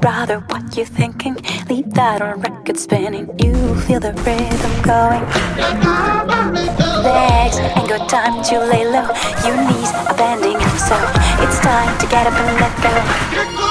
brother, what you thinking? Leave that on record spinning. You feel the rhythm going. Legs ain't got time to lay low. Your knees are bending, so it's time to get up and let go.